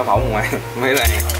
nó phỏng ngoài. Mấy này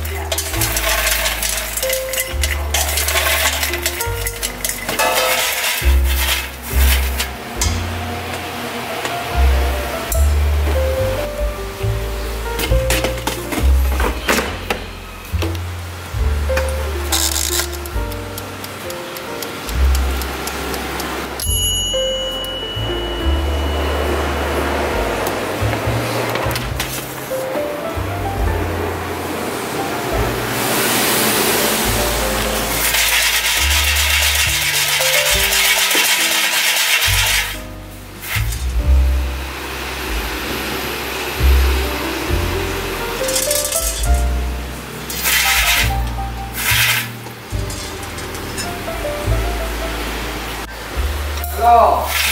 Ó.